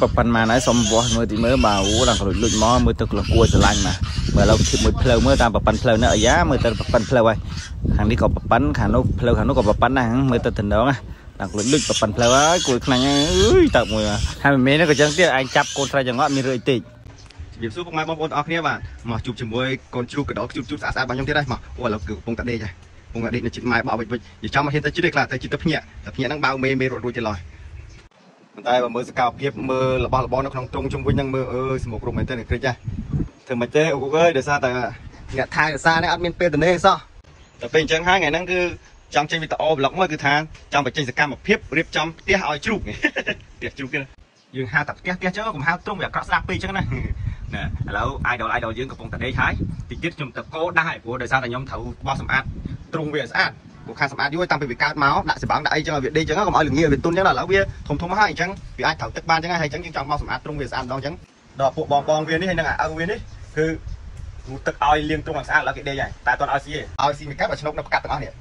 ប្រប៉ុណ្ណាហើយសុំវាស់មើលទីមើលបាទអូដល់ក្លុចលុចមកមើលទឹកលគួរស្រឡាញ់ណាមើលឡូវធៀបមួយផ្លូវមើលតាមប្រប៉ុណ្ណផ្លូវនេះអាយ៉ាមើលទៅប្រប៉ុណ្ណផ្លូវហើយខាងនេះក៏ប្រប៉ុណ្ណខាងនោះផ្លូវខាងនោះក៏ប្រប៉ុណ្ណដែរមើលទៅតំណងណាដល់ក្លុចលុចប្រប៉ុណ្ណផ្លូវហើយគួយខ្លាញ់អើយតើមួយហើយមិនមែនក៏ចឹងទៀតឯងចាប់កូនស្រីចង្អត់មានរឿយតិចជំរាបសួរពុកម៉ែបងប្អូនទាំងអស់គ្នាបាទមកជួបជាមួយកូនជ្រូកកដោជូបជូបស្អាតស្អាតរបស់ខ្ញុំទៀតហើយមកអូឥឡូវគឺកំពុងតែដេកហើយកំពុងតែដេកនៅជិតម៉ែបោវិចវិចនិយាយចាំមកហ៊ានទៅជិតទេខ្លះទៅជិតទៅភ្ញាក់តែភ្ញាក់ហ្នឹងបៅមេមេរត់រួចទៅឡើយ ប៉ុន្តែបើមើលសកម្មភាពមើលរបស់របរនៅក្នុងទ្រុងជុំវិញហ្នឹងមើលអើយស្មុគរុំមែនទេគ្រិចចាធ្វើមិនទេអូកអើយដោយសារតែអ្នកថែរសារនេះអត់មានពេលទៅនេះសោះតែពេលអញ្ចឹងហើយថ្ងៃហ្នឹងគឺចង់ចេញវីដេអូ vlog មកគឺថាចង់បញ្ចេញសកម្មភាពរៀបចំផ្ទះឲ្យជ្រូកផ្ទះជ្រូកទៀតយើងហៅតែផ្ទះផ្ទះចឹងកុំហៅទ្រុងវាអាក្រក់ស្ដាប់ពេកចឹងណាណាឥឡូវ idol idol យើងកំពុងតែដេកហើយតិចទៀតខ្ញុំទៅកោដែរព្រោះដោយសារតែខ្ញុំត្រូវបោះសម្អាតទ្រុងវាស្អាត ពួកខាងសម្អាតយូរតាំងពីវាកើតមកដាក់សបាំងដាក់អីចឹងឲ្យវាដេកចឹងកុំឲ្យល្ងាវាទុនចឹងឥឡូវវាធំធំហើយអញ្ចឹងវាអាចត្រូវទឹកបានចឹងហើយអញ្ចឹងយើងចង់បោះសម្អាតទ្រុងវាស្អាតម្ដងចឹងដល់ពួកបងបងវានេះហើយនឹងឪវានេះគឺងូទឹកឲ្យលាងទ្រុងឲ្យស្អាតឥឡូវគេដេកហើយតែអត់ឲ្យស៊ីទេឲ្យស៊ីមិនកើតបើឆ្នុកនៅផ្កាត់ទាំងអស់នេះ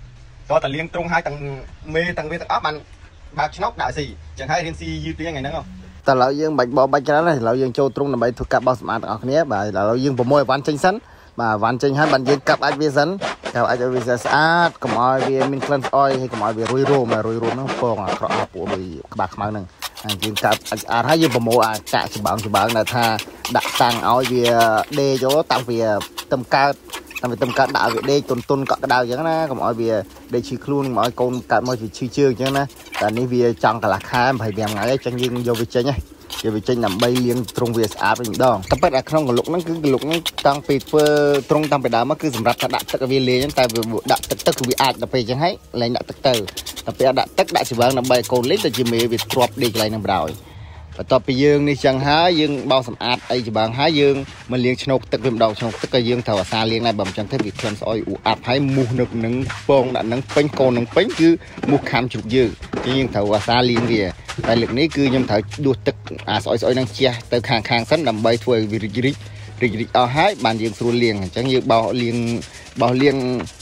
តោះតែលាងទ្រុងឲ្យទាំងមេទាំងវាទាំងអស់បានបើកឆ្នុកដាក់ស៊ីអញ្ចឹងហើយរៀនស៊ីយឺតទៀតថ្ងៃហ្នឹងតែឥឡូវយើងបាច់បោបាច់ច្រើនហើយឥឡូវយើងចូលទ្រុងដើម្បីធ្វើកាប់បោះសម្អាតទាំងអស់គ្នាបាទឥឡូវយើងប្រមូលអីវ៉ាន់ចេញសិនបាទវ៉ាន់ចេញហើយបានយើងកាប់អាចវាសិន កាប់អាចឲ្យវាស្អាតកុំឲ្យវាមានក្លិនស្អុយហើយកុំឲ្យវារុយរោមរុយរោមហ្នឹងពងអាក្រក់អាពួកវាក្បាលខ្មៅហ្នឹងហើយយើងកាប់អាចស្អាតហើយយើងប្រមូលអាចាក់ច្បាំងច្បាំងដែលថាដាក់តាំងឲ្យវាដេកយកតាំងវាទឹមកើតតាំងវាទឹមកើតដាក់ឲ្យវាដេកទុនទុនកក់ក្ដៅអញ្ចឹងណាកុំឲ្យវាដេកឈឺខ្លួនកុំឲ្យកូនកើតមកវាឈឺជើងអញ្ចឹងណាតែនេះវាចង់កន្លះខែ25ថ្ងៃអញ្ចឹងយើងយកវាចេញហ្នឹងគេវាចេញដើម្បីលាងទ្រុងវាស្អាតវិញម្ដងតែប៉ិតអាក្នុងកលុកហ្នឹងគឺកលុកហ្នឹងតាំងពីធ្វើទ្រុងតាំងពីដើមមកគឺសម្រាប់ថាដាក់ទឹកឲ្យវាលេងតែវាដាក់ទឹកទឹកគឺវាអាចដល់ពេលអញ្ចឹងហើយលែងដាក់ទឹកទៅតែពេលដាក់ទឹកដាក់ច្បើងដើម្បីកូនលេងទៅជាមេវាទ្របដេកកន្លែងហ្នឹងបណ្ដោយ បន្ទាប់ពីយើងនេះចឹងហើយយើងបោសសម្អាតអីច្បាងហើយយើងមកលាងឆ្នោកទឹកវាម្ដងឆ្នោកទឹកក៏យើងត្រូវអាសាលាងដែរបើមិនចឹងទេវាក្លិនស្អុយអ៊ូអាប់ហើយមូសនឹកនឹងពងដាក់នឹងពេញកូននឹងពេញគឺមូសខាំជ្រុកយើងជាយើងត្រូវអាសាលាងវាតែលើកនេះគឺខ្ញុំត្រូវដួសទឹកអាស្អុយស្អុយនឹងជះទៅខាងខាងសិនដើម្បីធ្វើឲ្យវារីករីករីករីកអស់ហើយបានយើងស្រួលលាងអញ្ចឹងយើងបោសលាងបោសលាង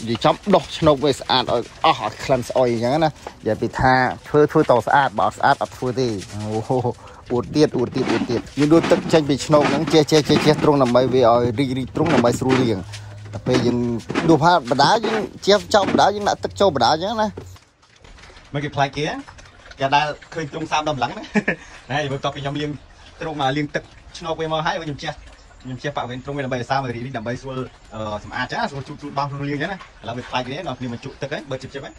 និយាយចំដោះឆ្នោកវាស្អាតឲ្យអស់ឲ្យក្លិនស្អុយអញ្ចឹងណានិយាយពីថាធ្វើធ្វើតស្អាតបើអត់ស្អាតអត់ធ្វើទេអូ អួតទៀតអួតទៀតអួតទៀតយើងដួសទឹកចេញពីឆ្នោកហ្នឹងចេះចេះចេះចេះត្រង់ដើម្បីវាឲ្យរីករីកត្រង់ដើម្បីស្រួលលាងតែពេលយើងដួសផាបដាយើងជៀសចោលបដាយើងដាក់ទឹកចូលបដាអញ្ចឹងណាមកគេផ្លាច់គេគេដែលឃើញត្រង់សាមដល់ម្លឹងណាហើយមើលតបពីខ្ញុំលាងត្រង់មកលាងទឹកឆ្នោកវាមកហើយខ្ញុំជះខ្ញុំជះបាក់វិញត្រង់វាដើម្បីឲ្យសាមរីនេះដើម្បីស្រួលសម្អាតចាស្រួលជូតជូតបោះក្នុងលាងអញ្ចឹងណាឥឡូវវាផ្លាច់គ្នាដល់គ្នាមកជក់ទឹកហើយបើជិបជិបហើយ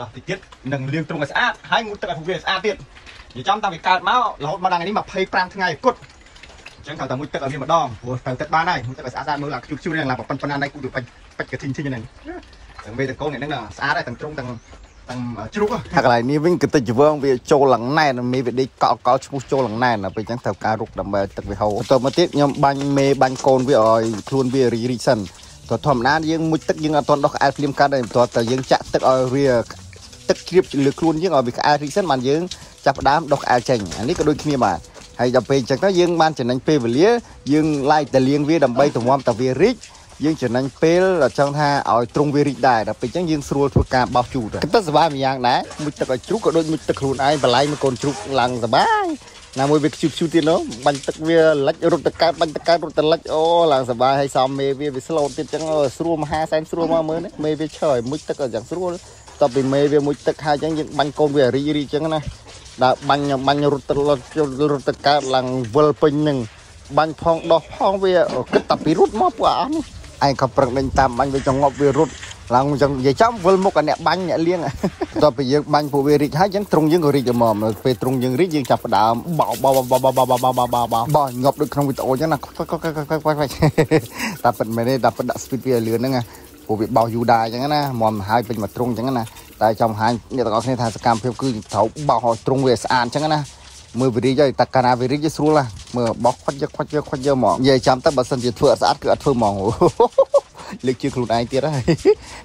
តោះតិចទៀតនឹងលាងត្រង់ឲ្យស្អាតហើយងូតទឹកឲ្យវាស្អាតទៀត និយាយចំតាំងពីកើតមករហូតមកដល់ថ្ងៃនេះ25ថ្ងៃគត់អញ្ចឹងត្រូវតែមួយទឹកឲ្យវាម្ដងព្រោះត្រូវទឹកបានហើយមួយទឹកឲ្យស្អាតស្អាតមើលឡើងខ្ជុះខ្ជុះនេះឡើងប៉ុណ្ប៉ុណ្ណាណៃគូទៅបាច់បាច់កធិញធិញហ្នឹងទាំងមេទាំងកូននេះហ្នឹងស្អាតហើយទាំងត្រង់ទាំងទាំងជ្រូកថាកន្លែងនេះវិញគឺទឹកជវងវាចូលឡើងណែនមេវាដេកកក់កល់ឈ្មោះចូលឡើងណែនពេលអញ្ចឹងត្រូវការរុកដើម្បីទឹកវាហូរបន្តមកទៀតខ្ញុំបាញ់មេបាញ់កូនវាឲ្យខ្លួនវារីរីសិនក៏ធម្មតាយើងមុជទឹកយើងអត់ទាន់ដោះក្អែលភ្លាមកាត់ទេបន្ទាប់តែយើងចាក់ទឹកឲ្យវាទឹកជ្រាបលើខ្លួនយើងឲ្យវាក្អែលរីសិនបានយើង ចាប់ផ្ដើមដុសក្អែលចេញអានេះក៏ដូចគ្នាបាទហើយដល់ពេលអញ្ចឹងទៅយើងបានចំណេញពេលវេលាយើងឡាយតលៀងវាដើម្បីទំងាំតាវារីកយើងចំណេញពេលចង់ថាឲ្យត្រង់វារីកដែរដល់ពេលអញ្ចឹងយើងស្រួលធ្វើការបោះជូតតែសុបាយម្យ៉ាងដែរមួយទឹកឲ្យជ្រូកក៏ដូចមួយទឹកខ្លួនឯងបន្លែមួយកូនជ្រូកឡើងសុបាយណាមួយវាខ្ជិលខ្ជិលទៀតនោះបាញ់ទឹកវាលិចរត់ទៅកើតបាញ់ទៅកើតរត់ទៅលិចអូឡើងសុបាយហើយសំមេវាវាស្លូតទៀតអញ្ចឹងស្រួលមហាសែនស្រួលមកមើលមេវាឆើឲ្យមួយទឹកឲ្យយ៉ាងស្រួលតបពីមេវាមួយទឹកហើយអញ្ចឹងយើងបាញ់កូនវារីរីអញ្ចឹងណា ដើរបាញ់បាញ់រត់ទៅរត់ទៅកើតឡើងវិលពេញនឹងបាញ់ផងដោះផងវាគិតតែពីរត់មកពួកអស់នេះឯងក៏ប្រឹងដេញតាមបាញ់វាចងប់វារត់ឡើងចឹងនិយាយចំវិលមុខអាអ្នកបាញ់អ្នកលៀងតទៅពីយើងបាញ់ពួកវារីកហើយចឹងទ្រង់យើងក៏រីកហ្មងពេលទ្រង់យើងរីកយើងចាប់ផ្ដើមបោបោបោបោបោបោបោបោបោបោបោងាប់ដូចក្នុងវីដេអូចឹងណាតែពិតមែនទេតែពិតដាក់ speed វាលឿនហ្នឹង ពួកវាបោយូដាអញ្ចឹងណាមកហើយពេញមកទ្រង់អញ្ចឹងណាតែចំហាញអ្នកទាំងអស់គ្នាថាសកម្មភាពគឺត្រូវបោះឲ្យទ្រង់វាស្អាតអញ្ចឹងណាមើលវិរិយតែកាលណាវិរិយស្រួលណាមើលបោះខ្វាច់យកខ្វាច់យកខ្វាច់យកហ្មងនិយាយចាំទៅបើសិនជាធ្វើអត់ស្អាតគឺអត់ធ្វើហ្មងលើកជើងខ្លួនឯងទៀតហើយ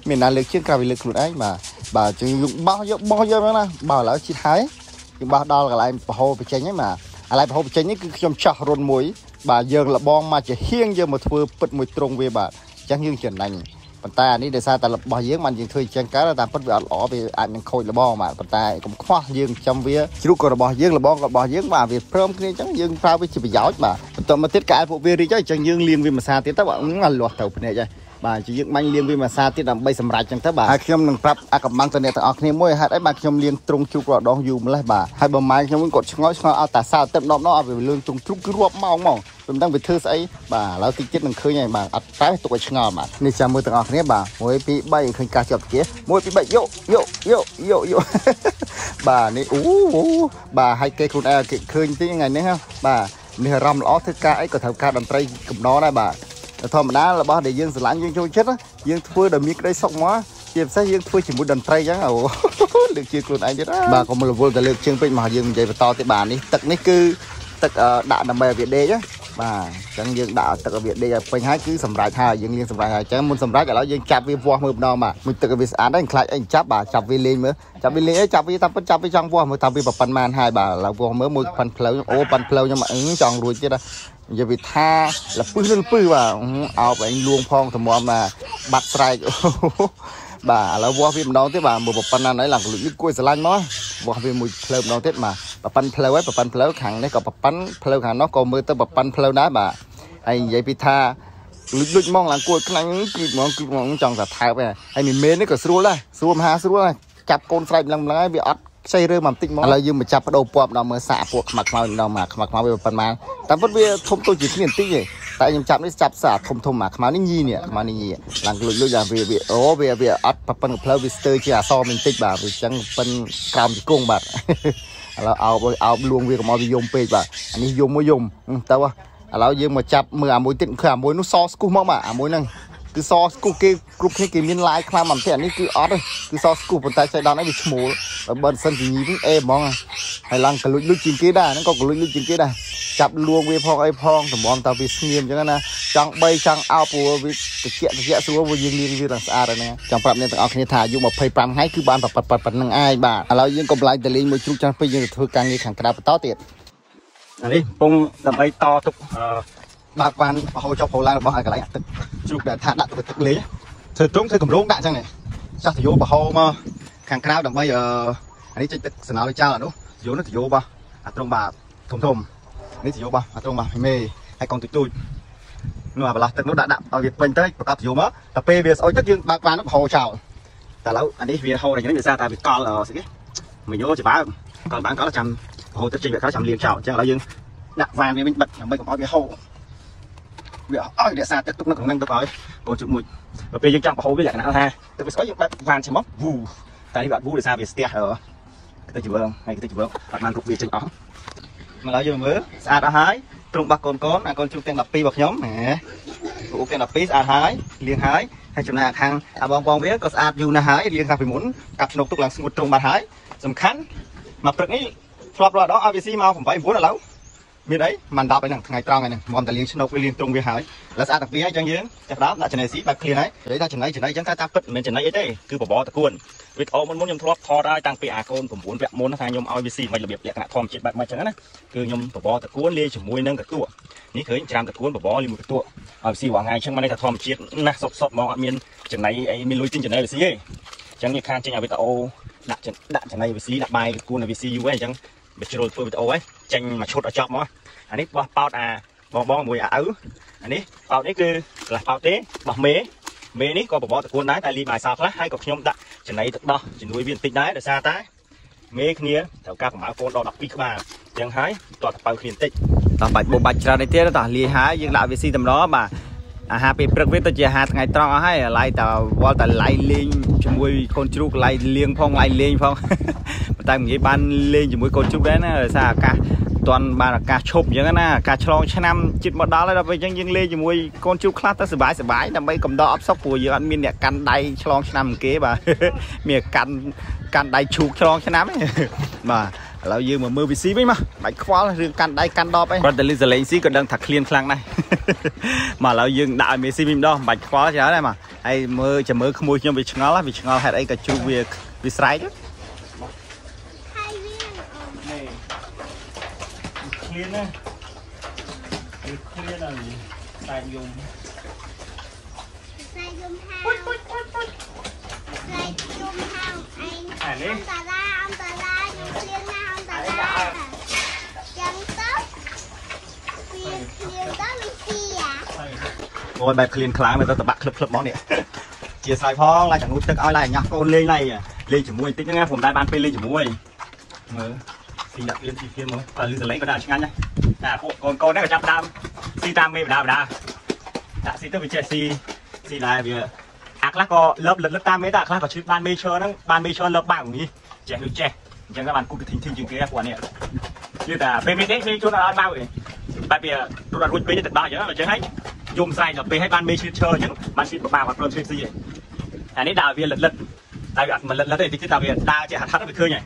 មានណាលើកជើងក្រៅពីលើកខ្លួនឯងបាទបាទជើងយើងបោះយកបោះយកណាបោះឥឡូវជិះហើយយើងបោះដល់កន្លែងប្រហោបញ្ចេញហ្នឹងបាទកន្លែងប្រហោបញ្ចេញនេះគឺខ្ញុំចោះរុនមួយ បាទយើងលបងមកជាហៀងយើងមកធ្វើពិតមួយត្រង់វាបាទអញ្ចឹងយើងចំណេញ ប៉ុន្តែអានេះដោយសារតែរបស់យើងបានយើងធ្វើអញ្ចឹងកើតតែពិតវាអត់ល្អវាអាចនឹងខូចលបងបាទប៉ុន្តែកុំខ្វះយើងចាំវាជ្រូកក៏របស់យើងលបងក៏របស់យើងបាទវាព្រមគ្នាអញ្ចឹងយើងប្រើវាជាប្រយោជន៍បាទបន្តមកទៀតកែពួកវារីកហើយអញ្ចឹងយើងលាងវាម្សាទៀតទៅបាទលាស់ទៅភ្នែកហើយបាទជាយើងបាញ់លាងវាមួយសាទៀតដើម្បីសម្រេចចឹងទៅបាទហើយខ្ញុំនឹងប្រាប់អាកំបាំងទៅអ្នកទាំងអស់គ្នាមួយហេតុអីបាទខ្ញុំលាងទ្រុងជ្រូករដងយូរម្លេះបាទហើយបើម៉ែខ្ញុំវិញគាត់ឆ្ងល់ឆ្ងល់អត់តាសើទឹកម្ដងម្ដងអត់វាលឿនទ្រុងជ្រូកគឺរាប់ម៉ោងហ្មង មិនដឹងវាធ្វើស្អីបាទឥឡូវតិចទៀតនឹងឃើញហើយបាទអត់តែទុកឲ្យឆ្ងល់បាទនេះចាំមើលទាំងអស់គ្នាបាទ1 2 3ឃើញការជាប់ជា1 2 3យកយកយកយកយកបាទនេះអូបាទហើយគេខ្លួនឯងគេឃើញទីថ្ងៃនេះបាទនេះអារម្មណ៍ល្អធ្វើការអីក៏ត្រូវការតន្ត្រីកំដរដែរបាទធម្មតារបស់ដែលយើងស្រឡាញ់យើងចូលចិត្តយើងធ្វើដោយមានក្តីសុខមកជាពិសេសយើងធ្វើជាមួយតន្ត្រីអញ្ចឹងអូលើកជើងខ្លួនឯងទៀតបាទកុំរវល់តែលើកជើងពេកមកយើងនិយាយបន្តទៀតបាទនេះទឹកនេះគឺទឹកដាក់ដើម្បីឲ្យវាដេកណា បាទអញ្ចឹងយើងដាក់ទឹកឲ្យវាដេកឲ្យពេញហើយគឺសម្រាប់ហើយយើងលាងសម្រាប់ហើយអញ្ចឹងមុនសម្រាប់ឥឡូវយើងចាប់វាវាស់មើលម្ដងបាទមួយទឹកឲ្យវាស្អាតហើយខ្លាចអីចាប់បាទចាប់វាលេងមើលចាប់វាលេងអីចាប់វាតាមពិតចាប់វាចង់វាស់មើលតាមវាប៉ុណ្ណមានហើយបាទឥឡូវវាស់មើលមួយប៉ាន់ផ្លូវអូប៉ាន់ផ្លូវខ្ញុំអឺចង់រួចទៀតនិយាយវាថាលពឹសលពឹសបាទអោបឯងលួងផងតម្រាំបាទបាត់ស្រែកបាទឥឡូវវាស់វាម្ដងទៀតបាទមើលប៉ុណ្ណាណៃឡើងលុយនេះគួយស្រឡាញ់មកវាស់វាមួយផ្លូវម្ដងទៀតបាទ ប៉ប៉ាន់ផ្លូវហើយប៉ប៉ាន់ផ្លូវខាងនេះក៏ប៉ប៉ាន់ផ្លូវខាងនោះក៏មើលទៅប៉ប៉ាន់ផ្លូវដែរបាទហើយនិយាយពីថាលុចលុចហ្មងឡើងគួយខ្លាញ់គឺហ្មងគឺហ្មងចង់តែថើបហើយហើយមីមេនេះក៏ស្រួលដែរស្រួលមហាស្រួលដែរចាប់កូនស្រែកម្លឹងម្លឹងហើយវាអត់ខ្ចីរើមកបន្តិចមកឥឡូវយើងមកចាប់បដូរពណ៌ដល់មើលសាកពួកខ្មាក់ខ្មៅដល់មកខ្មាក់ខ្មៅវាប៉ុន្មានតែពិតវាធំទូជាគ្នាបន្តិចទេតែខ្ញុំចាប់នេះចាប់សាធំធំមកខ្មៅនេះញីនេះខ្មៅនេះញីឡើងលុចលុចឡើងវាវាអូវាវាអត់ប៉ិនផ្លូវវាស្ទើជាអសបន្តិចបាទវាចឹងប៉ិនក្រោមជង្គង់បាទ ឥឡូវអោបអោបលួងវាកុំឲ្យវាយំពេកបាទអានេះយំមួយយំទៅឥឡូវយើងមកចាប់មើលអាមួយទៀតគឺអាមួយនោះសស្គូសមកបាទអាមួយហ្នឹងគឺសស្គូគេគ្រប់គ្នាគេមានឡាយខ្លាំងមកតែអានេះគឺអត់ទេគឺសស្គូប៉ុន្តែចៃដន្យនេះវាឈ្មោលបើបើសិនជាញីវិញអេហ្មងហើយឡើងកលុចលុចជាងគេដែរហ្នឹងក៏កលុចលុចជាងគេដែរ ចាប់លួងវាផងអីផងតម្រាំតើវាស្ងៀមអញ្ចឹងណាចង់បីចង់អោព្រោះវាតិចតិចស្រួលវាយើងលាងវាទាំងស្អាតហ្នឹងចង់ប្រាប់អ្នកទាំងអស់គ្នាថាអាយុ25ថ្ងៃគឺបានប៉ប៉ប៉ុណ្្នឹងឯងបាទឥឡូវយើងកុំឡាយទៅលេងមួយជ្រូកចាំពេកយើងទៅធ្វើការងារខាងក្រៅបន្តទៀតអានេះកំពុងដើម្បីតទុកបើកបានបរហូតចុះហូរឡើងរបស់ឲ្យកន្លែងទឹកជ្រូកដែលថាដាក់ទៅទឹកលេងធ្វើទ្រង់ធ្វើកម្រងដាក់ចឹងនេះចាស់ទៅយកបរហូតមកខាងក្រៅដើម្បីអឺអានេះចេញទឹកសណោចោលអានោះយកនោះទៅយកបោះអាទ្រង់បាទធំធំ នេះទៅយកបោះអាទ្រង់បាទមេហើយកងទូចទូចនោះអាបន្លាស់ទឹកនោះដាក់ដាក់ឲ្យវាពេញទៅប្រកបទៅយកមកតែពេលវាស្អុយទឹកយើងបើកបាននោះបរហូតចោលតែឥឡូវអានេះវាហូរតែយ៉ាងនេះវាសារតែវាកលស្អីគេមកយកច្បាប់កលបានកលចាំបរហូតទឹកចេញវាក្រោយចាំលាងចោលអញ្ចឹងឥឡូវយើងដាក់វ៉ានវាវិញបិទដើម្បីកុំឲ្យវាហូរវាឲ្យរក្សាទឹកទុកនៅក្នុងហ្នឹងទៅឲ្យបងជុំមួយដល់ពេលយើងចង់បហូរវាលក្ខណៈថាទឹកវាស្អុយយើងបែបវ៉ានឈ្មោះវូតែនេះវាអត់វូដោយសារវាស្ទះទៅជីវើហើយទៅជីវើអត់បានរុកវាចេញអស់ មកឡើយយើងមើលស្អាតអស់ហើយទ្រង់របស់កូនកូនអាកូនជុំទាំង12របស់ខ្ញុំហ៎រូបទាំង12ស្អាតហើយលាងហើយហើយចំណែកខាងអាបងបងវាក៏ស្អាតយូរណាស់ហើយលាងកាលពីមុនកាប់ស្នុកទុកឡើងស្ងួតទ្រង់បាត់ហើយសំខាន់មកព្រឹកនេះធ្លាប់រត់ដល់ RVC មក8 9ឥឡូវ មានអីមិន10អីហ្នឹងថ្ងៃត្រង់អីហ្នឹងមកតែលាងឆ្នុកវាលាងត្រង់វាហើយឥឡូវស្អាតតែពីហើយអញ្ចឹងយើងចាប់ដើមដាក់ចំណីស៊ីបែប clean ហើយនិយាយថាចំណីចំណីអញ្ចឹងតែតាមពិតមិនមែនចំណីអីទេគឺបបរតកួនវីដេអូមុនមុនខ្ញុំធ្លាប់ថតហើយតាំងពីអាកូន9វគ្គមុនថាខ្ញុំឲ្យវាស៊ីមិនរបៀបលក្ខណៈធម្មជាតិបែបម៉េចអញ្ចឹងណាគឺខ្ញុំបបរតកួនលាយជាមួយនឹងកតួនេះឃើញច្រាមតកួនបបរលាយមួយកតួឲ្យស៊ីរាល់ថ្ងៃអញ្ចឹងមិនន័យថាធម្មជាតិណាស់សុបសុបហ្មងអត់មានចំណីអីមានលុយទិញចំណីវាស៊ីទេអញ្ចឹងវាខានចេញឲ្យវីដេអូដាក់ដាក់ចំណីវាស៊ីដាក់បាយគួនឲ្យវាស៊ីយូរហើយអញ្ចឹង វាជ្រុលធ្វើវីដេអូហើយចេញមកឈុតឲ្យចប់មកអានេះបោះប៉ោតអាបងបងមួយអាឪអានេះប៉ោតនេះគឺកន្លះប៉ោតទេបោះមេមេនេះក៏បបរតកួនដែរតែលីបាយសខ្លះហើយក៏ខ្ញុំដាក់ចំណីទឹកដោះជំនួយវាបន្តិចដែរដោយសារតែមេគ្នាត្រូវការកម្អៅកូនដល់12ក្បាលអញ្ចឹងហើយតោះតបើគ្នាបន្តិចតោះបាច់បោបាច់ច្រើននេះទៀតតោះលាយហើយយើងដាក់វាស៊ីតម្របាទ អាហារពេលព្រឹកវាទៅជាអាហារថ្ងៃត្រង់អស់ហើយឡៃតវល់តែឡៃលេងជាមួយកូនជ្រូកឡៃលៀងផងឡៃលេងផងប៉ុន្តែមិននិយាយបានលេងជាមួយកូនជ្រូកដែរណាដោយសារអាកាសទាន់បានឱកាសឈប់អញ្ចឹងណាការឆ្លងឆ្នាំជិតមកដល់ហើយដល់ពេលអញ្ចឹងយើងលេងជាមួយកូនជូខ្លះទៅសុបាយសុបាយដើម្បីកំដរអបសុកព្រោះយើងអត់មានអ្នកកាន់ដៃឆ្លងឆ្នាំគេបាទមានកាន់កាន់ដៃឈូកឆ្លងឆ្នាំទេបាទ ឥឡូវយើងមកមើលវីស៊ីវិញមកបាច់ខ្វល់រឿងកាន់ដៃកាន់ដបអីគាត់តែលឺសលេងស៊ីក៏ដឹងថាឃ្លានខ្លាំងដែរមកឥឡូវយើងដាក់ឲ្យមេស៊ីវិញម្ដងបាច់ខ្វល់ច្រើនដែរមកហើយមើលចាំមើលក្មួយខ្ញុំវាឆ្ងល់វាឆ្ងល់ហេតុអីក៏ជ្រូកវាវាស្រែកលៀនណាវាឃ្លានហើយតែយំ Sai dung hao. Sai dung hao. Anh អានេះ ông tà la, ông tà la, dùng liên na, ông tà la. Chân tóc. Liền liền tóc bị chi à? អូយបែបឃ្លានខ្លាំងមើលទៅតបាក់ក្លឹបក្លឹបមកនេះជាស្រ័យផងឡាយចង្អុតទឹកឲ្យឡាយញ៉ាំកូនលេងឡាយលេងជាមួយបន្តិចហ្នឹងខ្ញុំដែរបានពេលលេងជាមួយមើលស៊ីដាក់វាស៊ីវាមើលបើលឺសលេងក៏ដាក់ឆ្ងាញ់ដែរតែពួកកូនកូនហ្នឹងក៏ចាប់ដើមស៊ីតាមមេបដាបដាដាក់ស៊ីទៅវាចេះស៊ីស៊ីដែរវាអាខ្លះក៏លើបលឹកលឹកតាមមេតែអាខ្លះក៏ឈឺបានមេឈើហ្នឹងបានមេឈើលើបបាក់នេះចេះដូចចេះ អញ្ចឹងក៏បានគូកធីងធីងជាងគេពួកនេះគឺតែពេលមេនេះគេជួនអត់មកទេបែបវារត់អត់រួចពេកទៅដល់អញ្ចឹងអញ្ចឹងហើយយំស្រែកដល់ពេលឲ្យបានមេឈឺឈើអញ្ចឹងបានឈឺប្របាអត់ព្រមឈឺស៊ីទេអានេះដើរវាលិតលិតតែវាអត់មិនលិតលិតទេតិចតែវាដើរជាហត់ហត់វាឃើញហើយ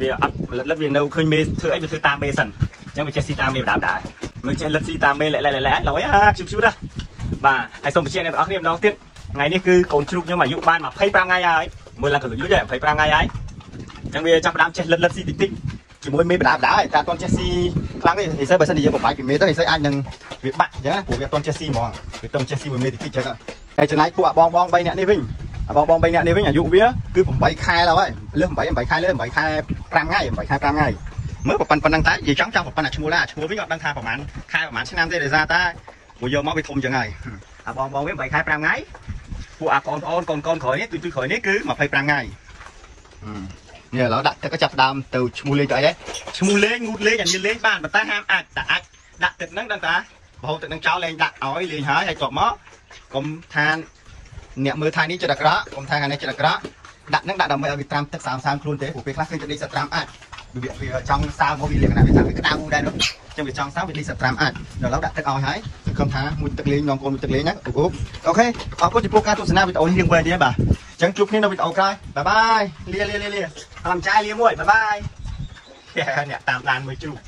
វាអត់លិតលិតវានៅឃើញមេធ្វើអីវាធ្វើតាមមេសិនអញ្ចឹងវាចេះស៊ីតាមមេបដាបដែរមើលចេះលិតស៊ីតាមមេលែលែលែឡើយអាជុបជុបណាបាទហើយសូមបញ្ជាក់អ្នកទាំងអស់គ្នាម្ដងទៀតថ្ងៃនេះគឺកូនជ្រូកខ្ញុំអាយុបាន25ថ្ងៃហើយមើលឡើងក៏លុយលុយហើយ25ថ្ងៃហើយ អញ្ចឹងវាចាប់ដើមចេះលិតលិតស៊ីតិចតិចជាមួយមេបដាបដាឯងតែអត់ទាន់ចេះស៊ីខ្លាំងទេនិស្សិតបើសិនជាយើងបំបាយពីមេទៅនិស្សិតអាចនឹងវាបាក់អញ្ចឹងណាព្រោះវាអត់ទាន់ចេះស៊ីហ្មងវាតឹងចេះស៊ីមួយមេតិចតិចអញ្ចឹងហើយចំណែកពួកអាបងបង3នាក់នេះវិញអាបងបង3នាក់នេះវិញអាយុវាគឺ8ខែឡើយលើស8 8ខែលើស8ខែ5ថ្ងៃ8ខែ5ថ្ងៃមើលប៉ុណ្ណឹងតែនិយាយចង់ចង់ប៉ុណ្ណឹងឈ្មោះដែរឈ្មោះវិញអត់ដឹងថាប្រហែលខែប្រហែលឆ្នាំទេដោយសារតែពួកយកមកវាធំចឹងហើយអាបងបងវា8ខែ5ថ្ងៃពួកអាបងប្អូនកូនកូនក្រោយនេះទុយទុយក្រោយនេះគឺ25ថ្ងៃ នេះឥឡូវដាក់ទឹកក៏ចាប់ដើមទៅឈ្មោះលេងទៅអីហ៎ឈ្មោះលេងងូតលេងអានេះលេងបានប៉ុន្តែហាមអាចតែអាចដាក់ទឹកហ្នឹងដឹងតារហូតទឹកនឹងចោលលេងដាក់ឲ្យលេងហើយហើយគាត់មកកុំថាអ្នកមើលថៃនេះចិត្តអាក្រក់កុំថាខាងនេះចិត្តអាក្រក់ដាក់នឹងដាក់ដើម្បីឲ្យវាត្រាំទឹកសាមសាមខ្លួនទេព្រោះពេលខ្លះឃើញទឹកនេះសត្រាំអាចវាវាចង់សាវមកវាលេងកណ្ដាលវាថាវាក្តៅដែរនោះចឹងវាចង់សាវវាលេងសត្រាំអាចដល់ឡូវដាក់ទឹកឲ្យហើយសង្ឃឹមថាមួយទឹកលេងនងកូនមួយទឹកលេងណាអូអូអូខេអរគុណចំពោះការទស្សនាវីដេអូនេះរៀងវែងទៀតបាទ ចឹងជួបគ្នានៅវីដេអូក្រោយបាយបាយលាលាលាលាតាមចាយលាមួយបាយបាយអ្នកតាមដានមួយជ្រូក